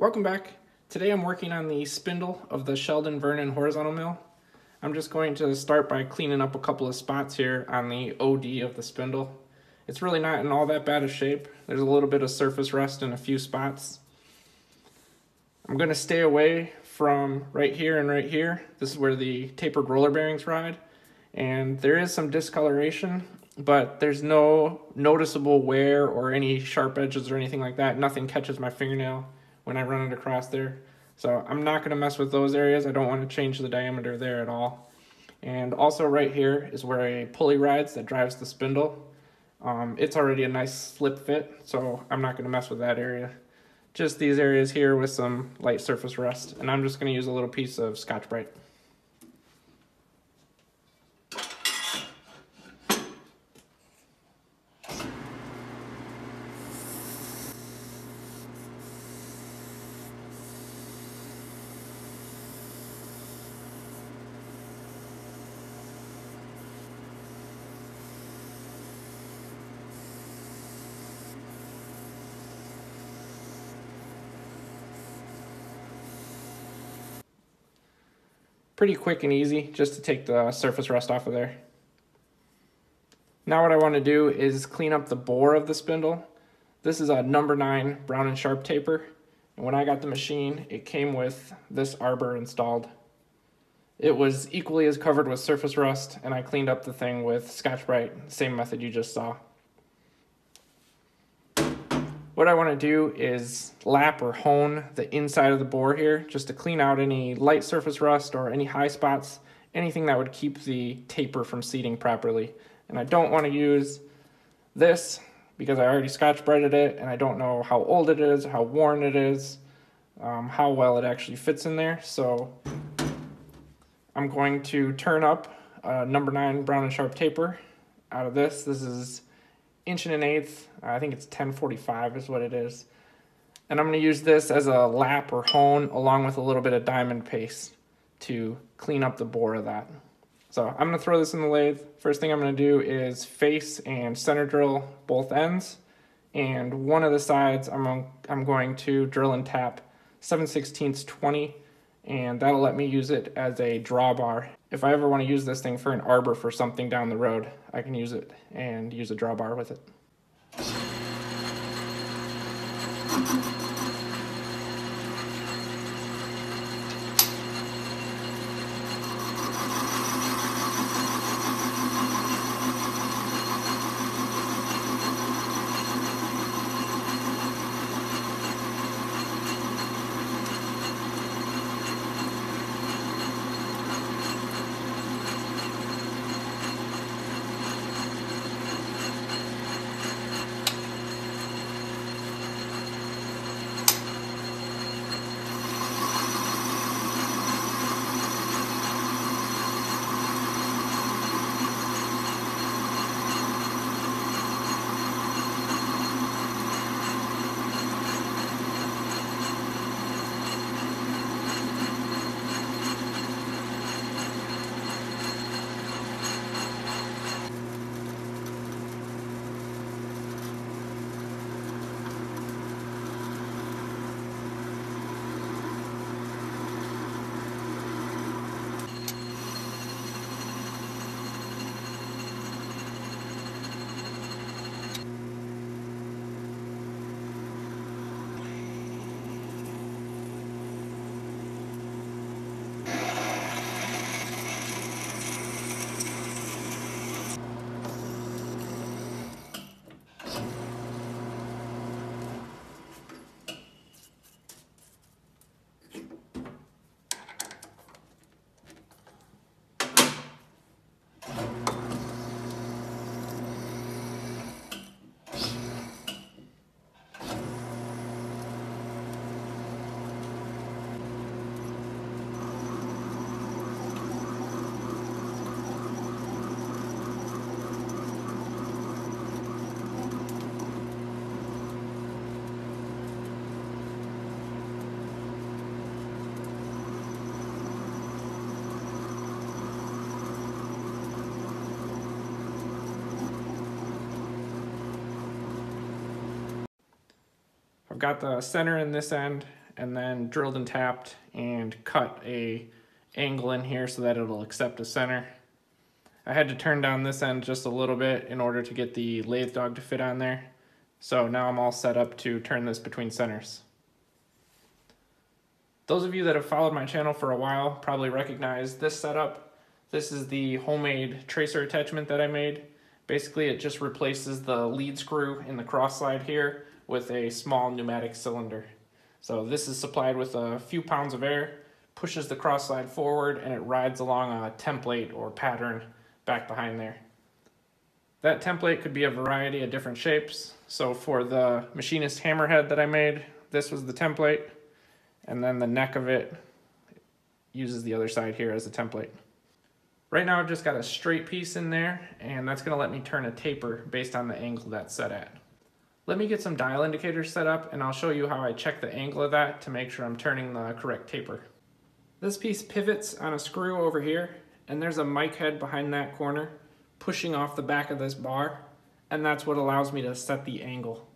Welcome back. Today I'm working on the spindle of the Sheldon Vernon horizontal mill. I'm just going to start by cleaning up a couple of spots here on the OD of the spindle. It's really not in all that bad a shape. There's a little bit of surface rust in a few spots. I'm going to stay away from right here and right here. This is where the tapered roller bearings ride. And there is some discoloration, but there's no noticeable wear or any sharp edges or anything like that. Nothing catches my fingernail when I run it across there. So I'm not going to mess with those areas. I don't want to change the diameter there at all. And also right here is where a pulley rides that drives the spindle. Um, it's already a nice slip fit, so I'm not going to mess with that area. Just these areas here with some light surface rust. And I'm just going to use a little piece of Scotch-Brite. Pretty quick and easy just to take the surface rust off of there. Now what I want to do is clean up the bore of the spindle. This is a number 9 Brown and Sharpe taper. And when I got the machine, it came with this arbor installed. It was equally as covered with surface rust, and I cleaned up the thing with Scotch-Brite, same method you just saw. What I want to do is lap or hone the inside of the bore here just to clean out any light surface rust or any high spots, anything that would keep the taper from seating properly. And I don't want to use this because I already scotch brighted it and I don't know how old it is, how worn it is, um, how well it actually fits in there. So I'm going to turn up a number nine Brown and Sharpe taper out of this. This is inch and an eighth. I think it's 1045 is what it is. And I'm going to use this as a lap or hone along with a little bit of diamond paste to clean up the bore of that. So I'm going to throw this in the lathe. First thing I'm going to do is face and center drill both ends. And one of the sides I'm, I'm going to drill and tap 7 16 20 and that'll let me use it as a drawbar. If I ever want to use this thing for an arbor for something down the road, I can use it and use a drawbar with it. Got the center in this end and then drilled and tapped and cut a angle in here so that it'll accept a center. I had to turn down this end just a little bit in order to get the lathe dog to fit on there. So now I'm all set up to turn this between centers. Those of you that have followed my channel for a while probably recognize this setup. This is the homemade tracer attachment that I made. Basically it just replaces the lead screw in the cross slide here with a small pneumatic cylinder. So this is supplied with a few pounds of air, pushes the cross slide forward, and it rides along a template or pattern back behind there. That template could be a variety of different shapes. So for the machinist hammerhead that I made, this was the template, and then the neck of it uses the other side here as a template. Right now I've just got a straight piece in there, and that's gonna let me turn a taper based on the angle that's set at. Let me get some dial indicators set up and I'll show you how I check the angle of that to make sure I'm turning the correct taper. This piece pivots on a screw over here and there's a mic head behind that corner pushing off the back of this bar and that's what allows me to set the angle.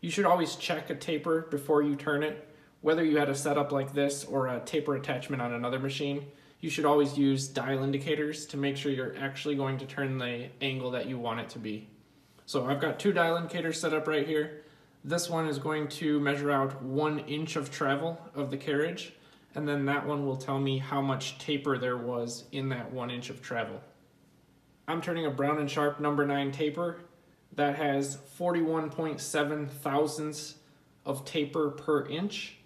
You should always check a taper before you turn it. Whether you had a setup like this or a taper attachment on another machine, you should always use dial indicators to make sure you're actually going to turn the angle that you want it to be. So I've got two dial indicators set up right here. This one is going to measure out one inch of travel of the carriage, and then that one will tell me how much taper there was in that one inch of travel. I'm turning a Brown and Sharpe number nine taper that has 41.7 thousandths of taper per inch.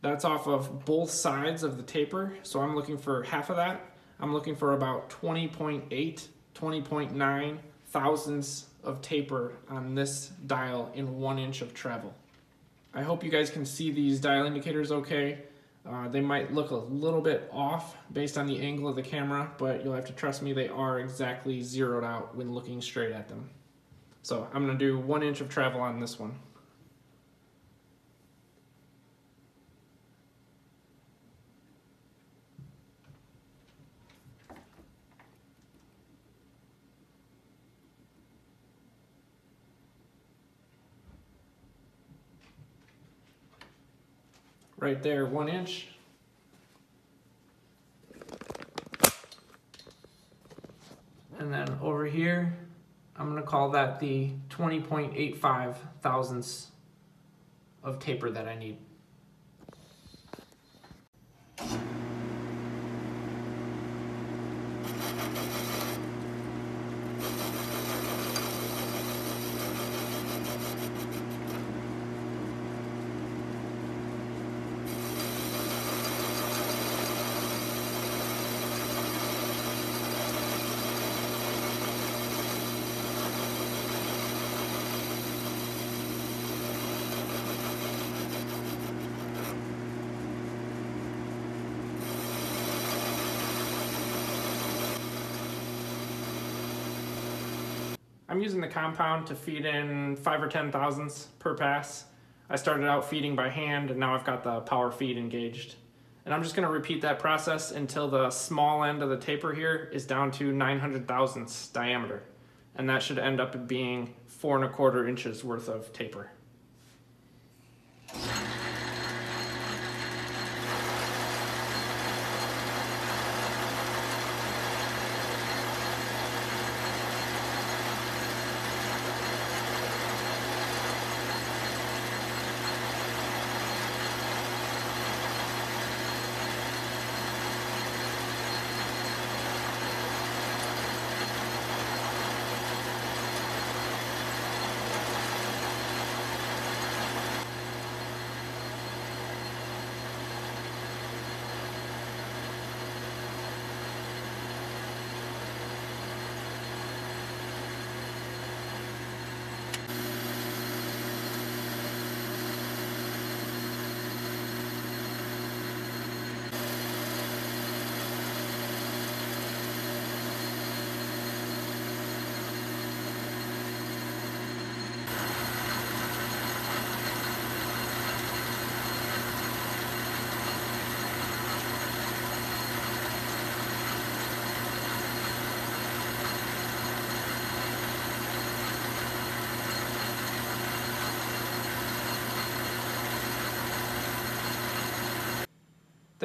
That's off of both sides of the taper, so I'm looking for half of that. I'm looking for about 20.8, 20.9 thousandths of taper on this dial in one inch of travel. I hope you guys can see these dial indicators okay. Uh, they might look a little bit off based on the angle of the camera, but you'll have to trust me, they are exactly zeroed out when looking straight at them. So I'm gonna do one inch of travel on this one. Right there, one inch. And then over here, I'm gonna call that the 20.85 thousandths of taper that I need. I'm using the compound to feed in five or 10 thousandths per pass. I started out feeding by hand and now I've got the power feed engaged. And I'm just gonna repeat that process until the small end of the taper here is down to 900 thousandths diameter. And that should end up being four and a quarter inches worth of taper.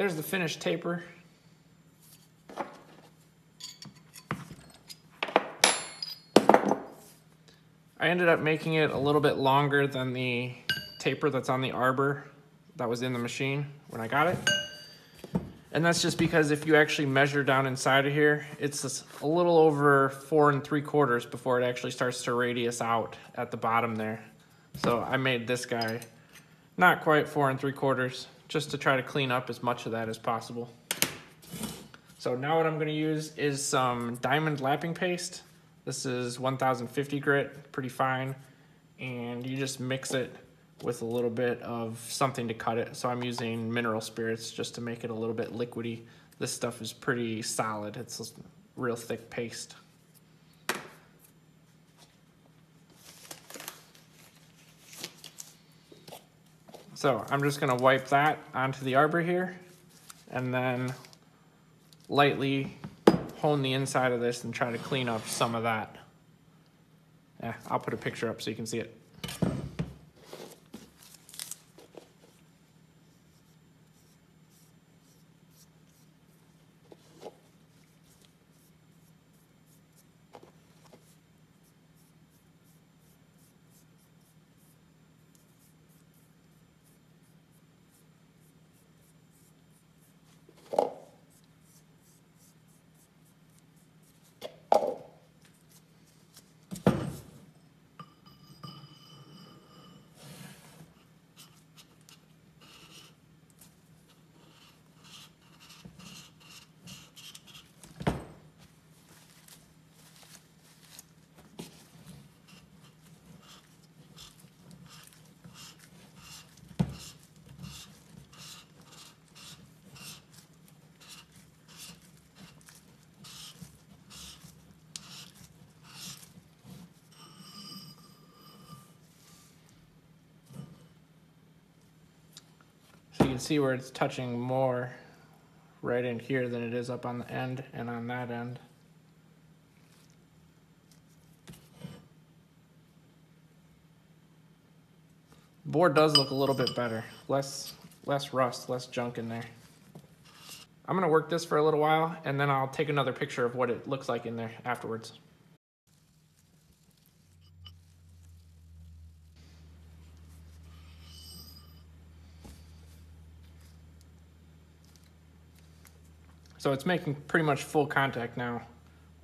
There's the finished taper. I ended up making it a little bit longer than the taper that's on the arbor that was in the machine when I got it. And that's just because if you actually measure down inside of here, it's a little over four and three quarters before it actually starts to radius out at the bottom there. So I made this guy not quite four and three quarters, just to try to clean up as much of that as possible. So now what I'm gonna use is some diamond lapping paste. This is 1050 grit, pretty fine. And you just mix it with a little bit of something to cut it. So I'm using mineral spirits just to make it a little bit liquidy. This stuff is pretty solid. It's real thick paste. So I'm just gonna wipe that onto the arbor here and then lightly hone the inside of this and try to clean up some of that. Yeah, I'll put a picture up so you can see it. Can see where it's touching more right in here than it is up on the end and on that end. Board does look a little bit better. Less, less rust, less junk in there. I'm gonna work this for a little while and then I'll take another picture of what it looks like in there afterwards. So it's making pretty much full contact now,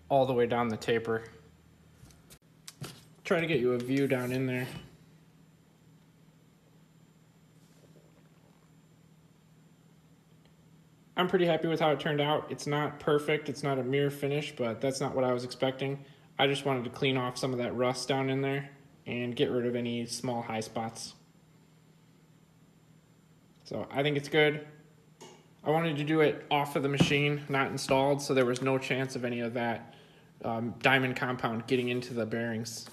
all the way down the taper. Try to get you a view down in there. I'm pretty happy with how it turned out. It's not perfect, it's not a mirror finish, but that's not what I was expecting. I just wanted to clean off some of that rust down in there and get rid of any small high spots. So I think it's good. I wanted to do it off of the machine, not installed, so there was no chance of any of that um, diamond compound getting into the bearings.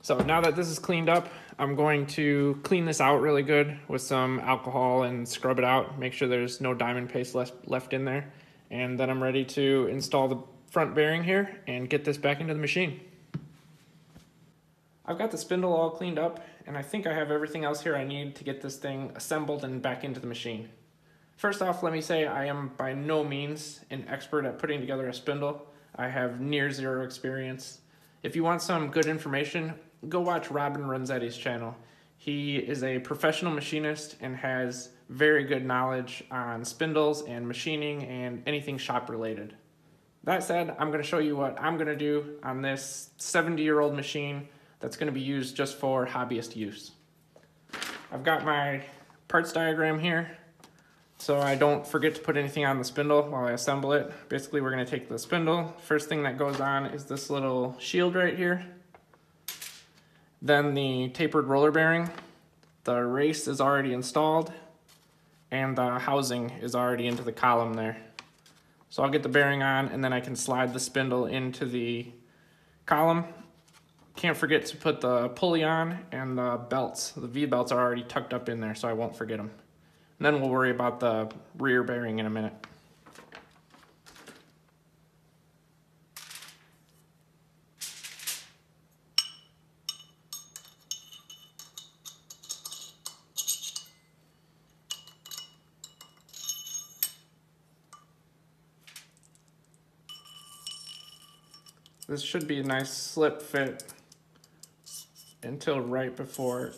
So now that this is cleaned up, I'm going to clean this out really good with some alcohol and scrub it out, make sure there's no diamond paste left, left in there. And then I'm ready to install the front bearing here and get this back into the machine. I've got the spindle all cleaned up and I think I have everything else here I need to get this thing assembled and back into the machine. First off, let me say I am by no means an expert at putting together a spindle. I have near zero experience. If you want some good information, go watch Robin Renzetti's channel. He is a professional machinist and has very good knowledge on spindles and machining and anything shop related. That said, I'm going to show you what I'm going to do on this 70 year old machine that's going to be used just for hobbyist use. I've got my parts diagram here so I don't forget to put anything on the spindle while I assemble it. Basically, we're gonna take the spindle. First thing that goes on is this little shield right here. Then the tapered roller bearing. The race is already installed and the housing is already into the column there. So I'll get the bearing on and then I can slide the spindle into the column. Can't forget to put the pulley on and the belts. The V-belts are already tucked up in there so I won't forget them. And then we'll worry about the rear bearing in a minute. This should be a nice slip fit until right before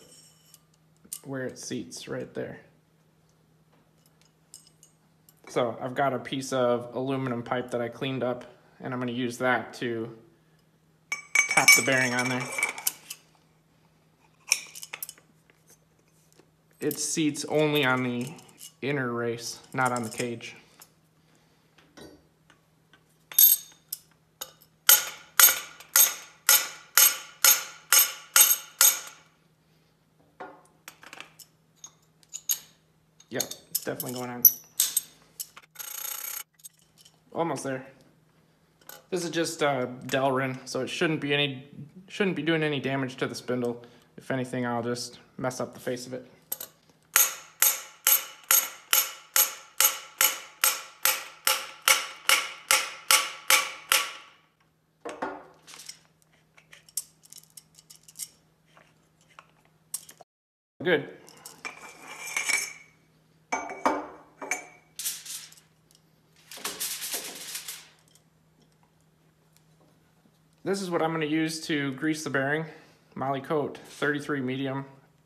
where it seats right there. So I've got a piece of aluminum pipe that I cleaned up and I'm going to use that to tap the bearing on there. It seats only on the inner race, not on the cage. Yep, it's definitely going on. Almost there. This is just uh, Delrin, so it shouldn't be any shouldn't be doing any damage to the spindle. If anything, I'll just mess up the face of it. Good. This is what I'm going to use to grease the bearing. Molykote 33 medium.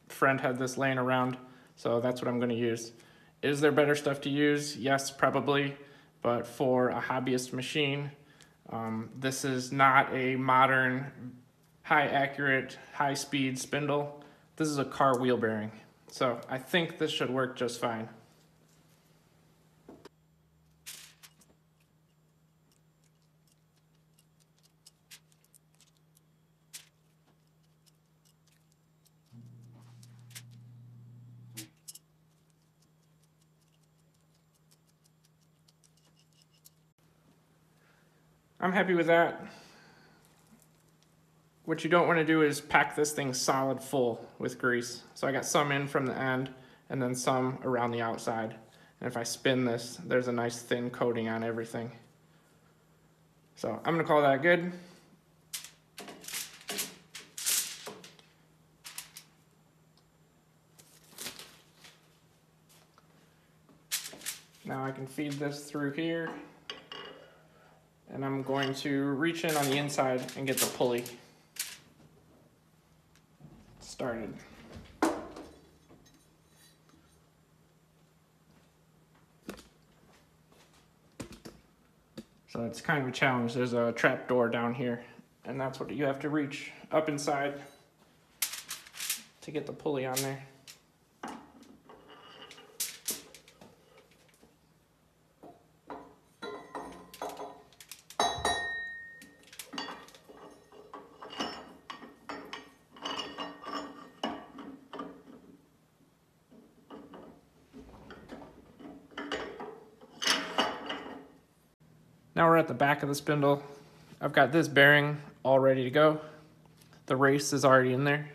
Friend had this laying around, so that's what I'm going to use. Is there better stuff to use? Yes, probably, but for a hobbyist machine, um, this is not a modern, high accurate, high speed spindle. This is a car wheel bearing. So I think this should work just fine. I'm happy with that. What you don't want to do is pack this thing solid full with grease. So I got some in from the end and then some around the outside. And if I spin this, there's a nice thin coating on everything. So I'm gonna call that good. Now I can feed this through here and I'm going to reach in on the inside and get the pulley started. So it's kind of a challenge. There's a trap door down here and that's what you have to reach up inside to get the pulley on there. The back of the spindle. I've got this bearing all ready to go. The race is already in there.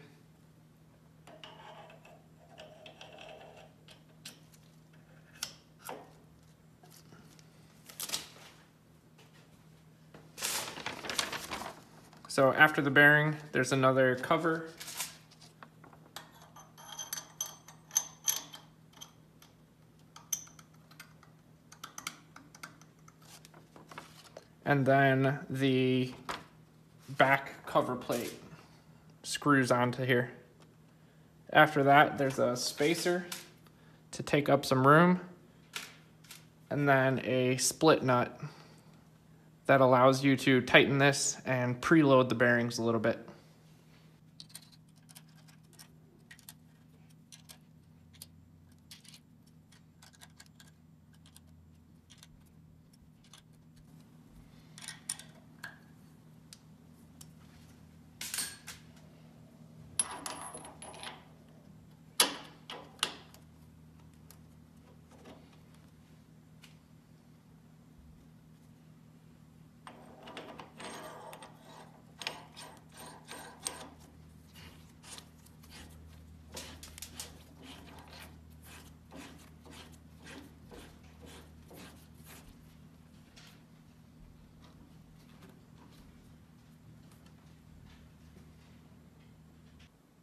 So after the bearing, there's another cover and then the back cover plate screws onto here. After that, there's a spacer to take up some room, and then a split nut that allows you to tighten this and preload the bearings a little bit.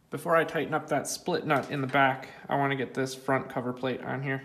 Before I tighten up that split nut in the back, I want to get this front cover plate on here.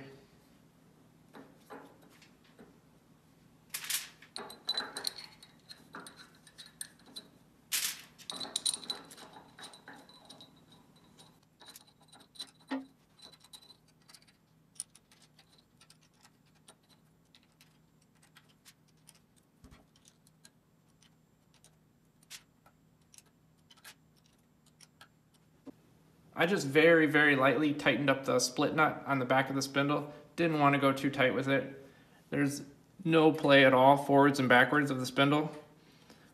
I just very, very lightly tightened up the split nut on the back of the spindle. Didn't want to go too tight with it. There's no play at all forwards and backwards of the spindle.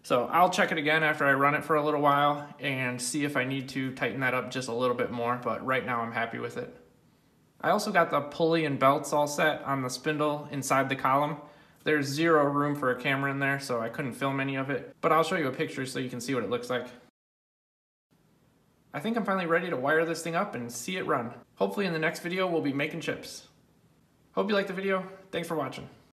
So I'll check it again after I run it for a little while and see if I need to tighten that up just a little bit more, but right now I'm happy with it. I also got the pulley and belts all set on the spindle inside the column. There's zero room for a camera in there, so I couldn't film any of it, but I'll show you a picture so you can see what it looks like. I think I'm finally ready to wire this thing up and see it run. Hopefully in the next video we'll be making chips. Hope you liked the video. Thanks for watching.